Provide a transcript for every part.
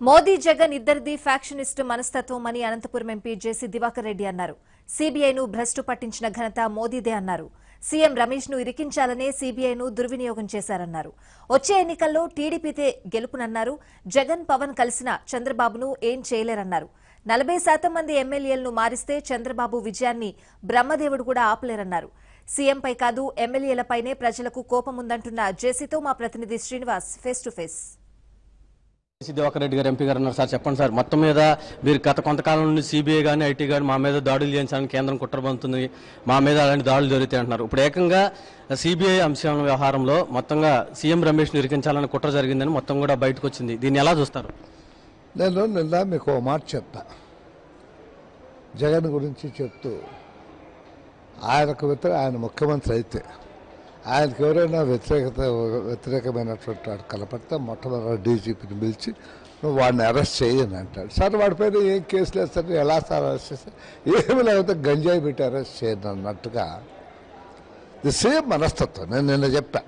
మోదీ జగన్ ఇద్దరిది ఫ్యాక్షనిస్టు మనస్తత్వం అని అనంతపురం ఎంపీ జేసీ దివాకర్ రెడ్డి అన్నారు. సీబీఐను భ్రష్టు పట్టించిన ఘనత మోదీదే అన్నారు. సీఎం రమేష్ను ఇరికించాలనే సీబీఐను దుర్వినియోగం చేశారన్నారు. వచ్చే ఎన్నికల్లో టీడీపీతే గెలుపునన్నారు. జగన్ పవన్ కలిసిన చంద్రబాబును ఏం చేయలేరన్నారు. నలభై శాతం మంది ఎమ్మెల్యేలను మారిస్తే చంద్రబాబు విజయాన్ని బ్రహ్మదేవుడు కూడా ఆపలేరన్నారు. సీఎంపై కాదు ఎమ్మెల్యేలపైనే ప్రజలకు కోపముందంటున్న జేసీతో మా ప్రతినిధి Srinivas face to face. KC Reddy గారు ఎంపీ గారు అన్నారు సార్ చెప్పండి సార్. మొత్తం మీద మీరు గత కొంతకాలం నుండి సిబిఐ కానీ ఐటీ కానీ మా మీద దాడులు చేయించాలని కేంద్రం కుట్రబంతుంది మా మీద అలాంటి దాడులు జరుగుతాయి అంటున్నారు. ఇప్పుడు ఏకంగా సిబిఐ అంశం వ్యవహారంలో మొత్తంగా సీఎం రమేష్ నిరికించాలని కుట్ర జరిగిందని మొత్తం కూడా బయటకు వచ్చింది దీన్ని ఎలా చూస్తారు? నేను నిన్న మీకు ఒక మాట చెప్తా. జగన్ గురించి చెప్తూ ఆయనకు వ్యతిరేక ఆయన ముఖ్యమంత్రి అయితే ఆయనకి ఎవరైనా వ్యతిరేకత వ్యతిరేకమైనటువంటి వాడు కలపడితే మొట్టమొదటి డీజీపీని పిలిచి నువ్వు వాడిని అరెస్ట్ చేయని అంటాడు. సార్ వాడిపైన ఏం కేసు లేదు సార్ ఎలా సార్ అరెస్ట్ చేస్తారు ఏమి లేకపోతే గంజాయి పెట్టి అరెస్ట్ చేయను అన్నట్టుగా ఇది సేమ్ మనస్తత్వం. నేను నిన్న చెప్పా.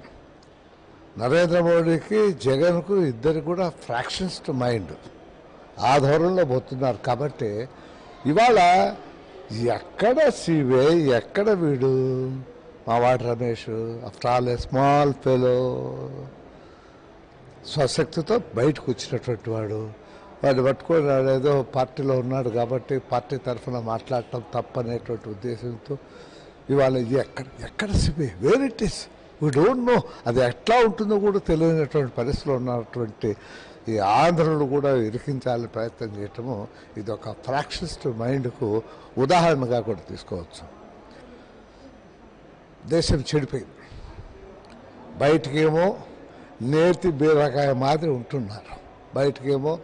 నరేంద్ర మోడీకి జగన్కు ఇద్దరు కూడా ఫ్రాక్షన్స్ట్ మైండ్. ఆ ధోరణిలో పోతున్నారు కాబట్టి ఇవాళ ఎక్కడ సిబిఐ ఎక్కడ వీడు? మావాడు Ramesh after all a small fellow స్వశక్తితో బయటకు వచ్చినటువంటి వాడు. వాడు పట్టుకొని వాడు ఏదో పార్టీలో ఉన్నాడు కాబట్టి పార్టీ తరఫున మాట్లాడటం తప్పనేటువంటి ఉద్దేశంతో ఇవాళ ఇది ఎక్కడ ఎక్కడ CBI where it is we don't know అది ఎట్లా ఉంటుందో కూడా తెలియనటువంటి పరిస్థితిలో ఉన్నటువంటి ఈ ఆంధ్రులు కూడా ఇరికించాలని ప్రయత్నం చేయటము ఇది ఒక ఫ్రాక్షనిస్ట్ మైండ్కు ఉదాహరణగా కూడా తీసుకోవచ్చు. దేశం చెడిపోయింది. బయటకేమో నేతి బీరకాయ మాదిరి ఉంటున్నారు. బయటకేమో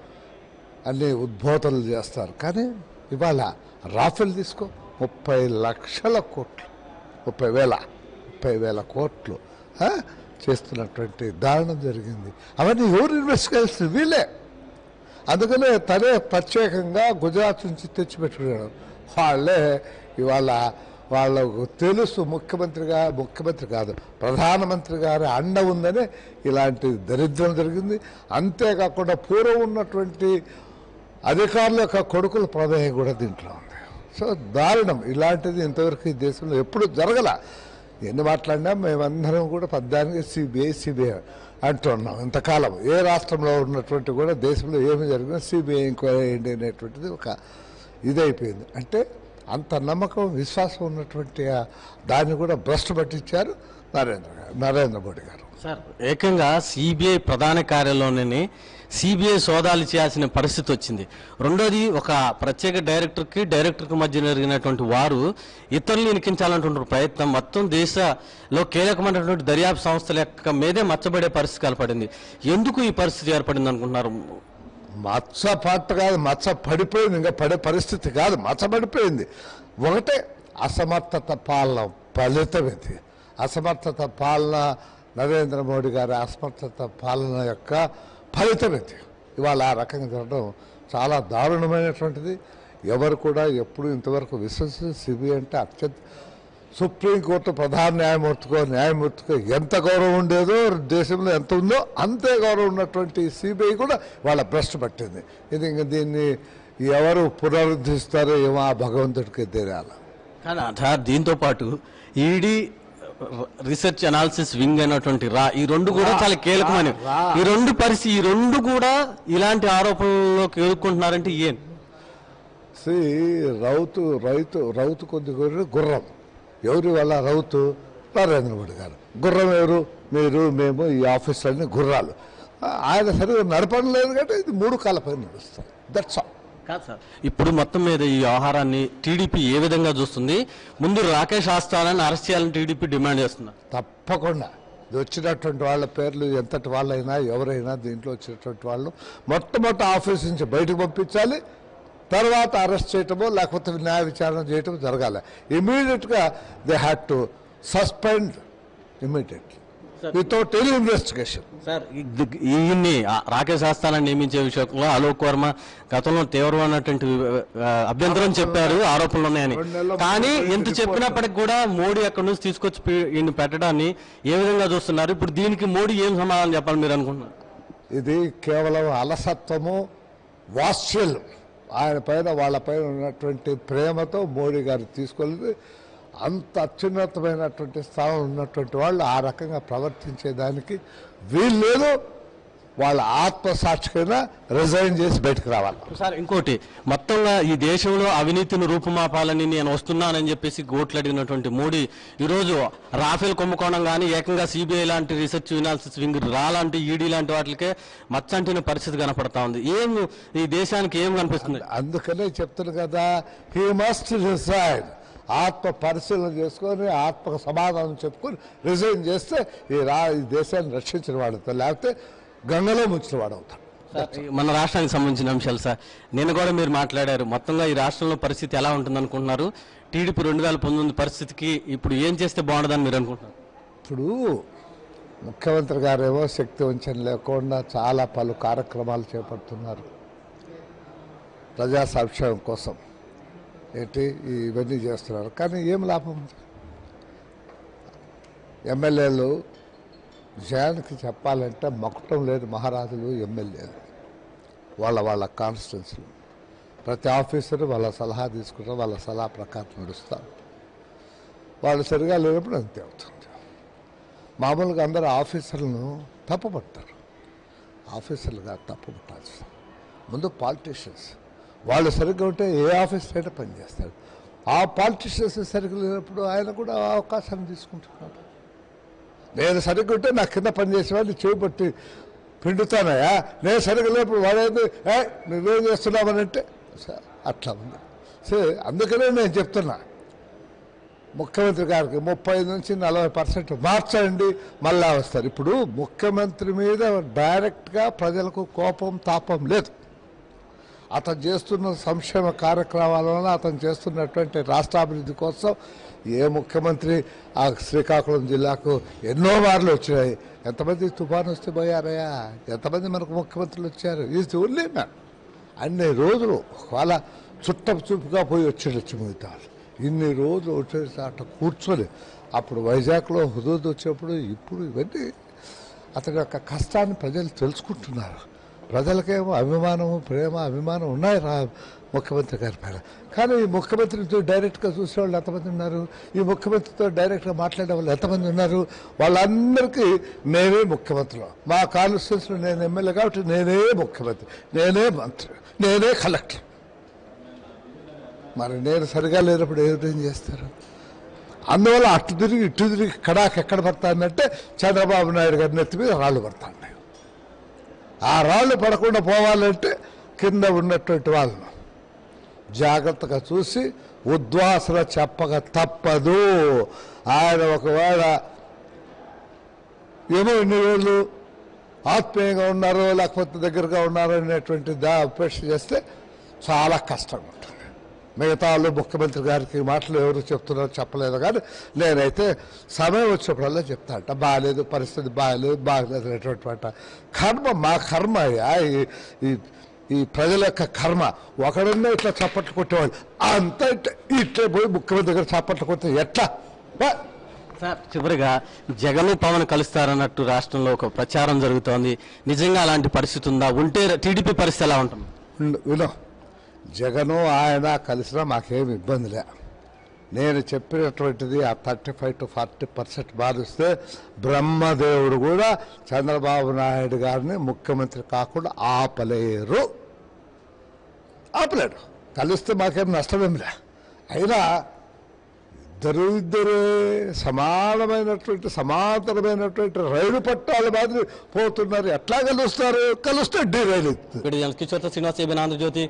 అన్ని ఉద్బోధనలు చేస్తారు. కానీ ఇవాళ రాఫెల్ తీసుకో ముప్పై లక్షల కోట్లు ముప్పై వేల ముప్పై వేల కోట్లు చేస్తున్నటువంటి దారుణం జరిగింది. అవన్నీ ఎవరు ఇన్వెస్ట్ చేయాల్సింది? వీళ్ళే. అందుకనే తనే ప్రత్యేకంగా గుజరాత్ నుంచి తెచ్చిపెట్టుకున్నాడు. వాళ్ళే ఇవాళ వాళ్ళకు తెలుసు ముఖ్యమంత్రిగా ముఖ్యమంత్రి కాదు ప్రధానమంత్రి గారి అండ ఉందని ఇలాంటి దరిద్రం జరిగింది. అంతేకాకుండా పూర్వం ఉన్నటువంటి అధికారుల యొక్క కొడుకుల ప్రమేయం కూడా దీంట్లో ఉంది. సో దారుణం. ఇలాంటిది ఇంతవరకు ఈ దేశంలో ఎప్పుడు జరగల. ఎన్ని మాట్లాడినా మేమందరం కూడా పద్దానికి సిబిఐ సిబిఐ అంటున్నాం ఇంతకాలం. ఏ రాష్ట్రంలో ఉన్నటువంటి కూడా దేశంలో ఏమి జరిగినా సిబిఐ ఎంక్వైరీ అనేటువంటిది ఒక ఇదైపోయింది. అంటే అంత నమ్మకం విశ్వాసం ఉన్నటువంటి దాన్ని కూడా భ్రష్టు పట్టించారు నరేంద్ర నరేంద్ర మోడీ గారు. సార్ ఏకంగా సిబిఐ ప్రధాన కార్యాలయంలోనే సిబిఐ సోదాలు చేయాల్సిన పరిస్థితి వచ్చింది. రెండోది ఒక ప్రత్యేక డైరెక్టర్కి డైరెక్టర్కి మధ్య జరిగినటువంటి వారు ఇతరులు ఇనికించాలంటున్న ప్రయత్నం మొత్తం దేశంలో కీలకమైనటువంటి దర్యాప్తు సంస్థల యొక్క మీదే మచ్చబడే పరిస్థితి ఏర్పడింది. ఎందుకు ఈ పరిస్థితి ఏర్పడింది అనుకుంటున్నారు మచ్చ పాట కాదు మచ్చ పడిపోయింది ఇంకా పడే పరిస్థితి కాదు మచ్చ పడిపోయింది ఒకటే అసమర్థత పాలన ఫలితం ఇది. అసమర్థత పాలన నరేంద్ర మోడీ గారి అసమర్థత పాలన యొక్క ఫలితం ఇది. ఇవాళ ఆ రకంగా జరగడం చాలా దారుణమైనటువంటిది. ఎవరు కూడా ఎప్పుడు ఇంతవరకు విశ్వసి సిబిఐ అంటే అత్యంత సుప్రీంకోర్టు ప్రధాన న్యాయమూర్తికో న్యాయమూర్తికో ఎంత గౌరవం ఉండేదో దేశంలో ఎంత ఉందో అంతే గౌరవం ఉన్నటువంటి సిబిఐ కూడా వాళ్ళ భ్రష్టు పట్టింది. ఇది ఇంకా దీన్ని ఎవరు పునరుద్ధరిస్తారో ఏమో ఆ భగవంతుడికి తెలియాలి. కానీ దీంతో పాటు ఈడీ రీసెర్చ్ అనాలిసిస్ వింగ్ అనేటువంటి రా ఈ రెండు కూడా చాలా కీలకమైన. ఈ రెండు పరిస్థితి ఈ రెండు కూడా ఇలాంటి ఆరోపణల్లోకి ఎదుర్కొంటున్నారంటే ఏం? రౌతు రైతు రౌతు కొద్ది గుర్రం. ఎవరి వల్ల రౌతు? నరేంద్ర మోడీ గారు. గుర్రం ఎవరు? మీరు మేము ఈ ఆఫీసులన్నీ గుర్రాలు. ఆయన సరిగ్గా నడపడం లేదు కాబట్టి ఇది మూడు కాళ్ళపై నడుస్తాం దట్స్ ఆల్ కాదు సార్. ఇప్పుడు మొత్తం మీద ఈ వ్యవహారాన్ని టీడీపీ ఏ విధంగా చూస్తుంది? ముందు రాకేష్ ఆస్థానాన్ని అరెస్ట్ చేయాలని టీడీపీ డిమాండ్ చేస్తున్నారు తప్పకుండా. ఇది వచ్చినటువంటి వాళ్ళ పేర్లు ఎంతటి వాళ్ళైనా ఎవరైనా దీంట్లో వచ్చినటువంటి వాళ్ళు మొట్టమొదటి ఆఫీస్ నుంచి బయటకు పంపించాలి. తర్వాత అరెస్ట్ చేయటమో లేకపోతే న్యాయ విచారణ చేయటం జరగాలి. ఇమీడియట్గా they had to suspend immediately without any investigation sir ఈ- ఈయన్ని రాకేష్ ఆస్థానాన్ని నియమించే విషయంలో అలోక్ వర్మ గతంలో తీవ్రమైనటువంటి అభ్యంతరం చెప్పారు ఆరోపణలు ఉన్నాయని కానీ ఎంత చెప్పినప్పటికి కూడా మోడీ అక్కడి నుంచి తీసుకొచ్చి పి- ఈయన పెట్టడాన్ని ఏ విధంగా చూస్తున్నారు? ఇప్పుడు దీనికి మోడీ ఏం సమాధానం చెప్పాలి మీరు అనుకుంటున్నారు? ఇది కేవలం అలసత్వము వాత్సల్యం. ఆయన పైన వాళ్ళ పైన ఉన్నటువంటి ప్రేమతో మోడీ గారు తీసుకెళ్ళి అంత అత్యున్నతమైనటువంటి స్థానం ఉన్నటువంటి వాళ్ళు ఆ రకంగా ప్రవర్తించేదానికి వీల్లేదు. వాళ్ళ ఆత్మసాక్షికైనా రిజైన్ చేసి బయటకు రావాలి. సార్ ఇంకోటి మొత్తంగా ఈ దేశంలో అవినీతిని రూపుమాపాలని నేను వస్తున్నానని చెప్పేసి గోట్లు అడిగినటువంటి మోడీ ఈరోజు రాఫెల్ కుంభకోణం కానీ ఏకంగా సిబిఐ లాంటి రీసెర్చ్ వినాల్సిస్ వింగ్ రా లాంటి ఈడీ లాంటి వాటికే మచ్చంటిన పరిస్థితి కనపడతా ఉంది. ఏం ఈ దేశానికి ఏం కనిపిస్తుంది? అందుకనే చెప్తున్నా కదా హీ మస్ట్ రిసైడ్ ఆత్మ పరిశీలన చేసుకొని ఆత్మకు సమాధానం చెప్పుకొని రిజైన్ చేస్తే ఈ రా ఈ దేశాన్ని రక్షించిన వాడు లేకపోతే గంగలో ముంచిన వాడు అవుతాడు మన రాష్ట్రానికి సంబంధించిన అంశాలు సార్. నిన్న కూడా మీరు మాట్లాడారు. మొత్తంగా ఈ రాష్ట్రంలో పరిస్థితి ఎలా ఉంటుంది అనుకుంటున్నారు టీడీపీ రెండు వేల పంతొమ్మిది పరిస్థితికి ఇప్పుడు ఏం చేస్తే బాగుండదని మీరు అనుకుంటున్నారు? ఇప్పుడు ముఖ్యమంత్రి గారేమో శక్తి వంచన లేకుండా చాలా పలు కార్యక్రమాలు చేపడుతున్నారు. ప్రజా సంక్షేమం కోసం. ఏంటి? ఈ ఇవన్నీ చేస్తున్నారు. కానీ ఏం లాభం? ఉంది ఎమ్మెల్యేలు జయానికి చెప్పాలంటే మకుటం లేదు మహారాజులు ఎమ్మెల్యేలు. వాళ్ళ వాళ్ళ కాన్స్టిట్యున్సీలు ప్రతి ఆఫీసరు వాళ్ళ సలహా తీసుకుంటారు వాళ్ళ సలహా ప్రకారం నడుస్తారు. వాళ్ళు సరిగా లేనప్పుడు అంతే అవుతుంది. మామూలుగా అందరు ఆఫీసర్లను తప్పుపడతారు. ఆఫీసర్లుగా తప్పుపట్టాల్సి ముందు పాలిటీషియన్స్. వాళ్ళు సరిగ్గా ఉంటే ఏ ఆఫీసర్ అయినా పనిచేస్తారు. ఆ పాలిటీషియన్స్ సరిగ్గా లేనప్పుడు ఆయన కూడా అవకాశాన్ని తీసుకుంటున్నాడు. నేను సరిగ్గా ఉంటే నా కింద పనిచేసేవాడిని చెవి పట్టి పిండుతానయా? నేను సరిగ్గా లేపు వాడేది ఏ నువ్వేం చేస్తున్నావని అంటే అట్లా ఉంది. సరే అందుకనే నేను చెప్తున్నా. ముఖ్యమంత్రి గారికి ముప్పై నుంచి నలభై పర్సెంట్ మార్చండి మళ్ళా వస్తారు. ఇప్పుడు ముఖ్యమంత్రి మీద డైరెక్ట్గా ప్రజలకు కోపం తాపం లేదు. అతను చేస్తున్న సంక్షేమ కార్యక్రమాల వలన అతను చేస్తున్నటువంటి రాష్ట్రాభివృద్ధి కోసం ఏ ముఖ్యమంత్రి ఆ శ్రీకాకుళం జిల్లాకు ఎన్నో వార్లు వచ్చినాయి. ఎంతమంది తుఫాను వస్తే పోయారయ్యా? ఎంతమంది మనకు ముఖ్యమంత్రులు వచ్చారు? ఇది ఓన్లీ మ్యాన్ అన్ని రోజులు వాళ్ళ చుట్టపు చూపుగా పోయి వచ్చేటచ్చు మిగతా ఇన్ని రోజులు వచ్చేసి అట్లా కూర్చొని అప్పుడు వైజాగ్లో హుదూద్ వచ్చేప్పుడు ఇప్పుడు ఇవన్నీ అతని యొక్క కష్టాన్ని ప్రజలు తెలుసుకుంటున్నారు. ప్రజలకేమో అభిమానము ప్రేమ అభిమానం ఉన్నాయి రా. ముఖ్యమంత్రి గారి పైన. కానీ ఈ ముఖ్యమంత్రితో డైరెక్ట్గా చూసే వాళ్ళు ఎంతమంది ఉన్నారు? ఈ ముఖ్యమంత్రితో డైరెక్ట్గా మాట్లాడే వాళ్ళు ఎంతమంది ఉన్నారు? వాళ్ళందరికీ నేనే ముఖ్యమంత్రిలో. మా కాన్స్టిట్యూన్స్లో నేను ఎమ్మెల్యే కాబట్టి నేనే ముఖ్యమంత్రి. నేనే మంత్రి. నేనే కలెక్టర్. మరి నేను సరిగా లేనప్పుడు ఏం చేస్తారు? అందువల్ల అటు తిరిగి ఇటు తిరిగి కడాకి ఎక్కడ పడతానంటే చంద్రబాబు నాయుడు గారి నెత్తి మీద రాళ్ళు పడతాయి ఆ రాళ్ళు పడకుండా పోవాలంటే కింద ఉన్నటువంటి వాళ్ళను జాగ్రత్తగా చూసి ఉద్వాసన చెప్పక తప్పదు. ఆయన ఒకవేళ ఏమో ఇన్ని రోజులు ఆత్మీయంగా ఉన్నారో లేకపోతే దగ్గరగా ఉన్నారో అనేటువంటి దా అపేక్ష చేస్తే చాలా కష్టంగా ఉంటుంది. మిగతా వాళ్ళు ముఖ్యమంత్రి గారికి మాటలు ఎవరు చెప్తున్నారో చెప్పలేదు కానీ నేనైతే సమయం వచ్చినప్పుడల్లా చెప్తా అంట బాగాలేదు పరిస్థితి బాగాలేదు బాగలేదు అనేటువంటి మాట. కర్మ మా కర్మ ఈ- ఈ ప్రజల యొక్క కర్మ ఒకడన్నా ఇట్లా చప్పట్లు కొట్టేవాళ్ళు అంతా ఇట్లా పోయి ముఖ్యమంత్రి దగ్గర చప్పట్లు కొడితే ఎట్లా? సార్ చివరిగా జగన్ పవన్ కలుస్తారన్నట్టు రాష్ట్రంలో ఒక ప్రచారం జరుగుతోంది. నిజంగా అలాంటి పరిస్థితి ఉందా? ఉంటే టీడీపీ పరిస్థితి ఎలా ఉంటుంది? విను. జగను ఆయన కలిసినా మాకేం ఇబ్బంది లే. నేను చెప్పినటువంటిది ఆ thirty five to forty percent మారుస్తే బ్రహ్మదేవుడు కూడా చంద్రబాబు నాయుడు గారిని ముఖ్యమంత్రి కాకుండా ఆపలేరు. ఆపలేడు. కలిస్తే మాకేం నష్టమేమిరా అయినా ఇద్దరు ఇద్దరే సమానమైనటువంటి సమాంతరమైనటువంటి రైలు పట్టాల మాదిరి పోతున్నారు. ఎట్లా కలుస్తారు? కలిస్తే డీ రైలు ఇక్కడ శ్రీనివాస్ ఏబిన్ ఆంధ్రజ్యోతి